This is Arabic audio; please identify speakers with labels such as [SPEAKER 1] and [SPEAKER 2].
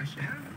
[SPEAKER 1] أشهد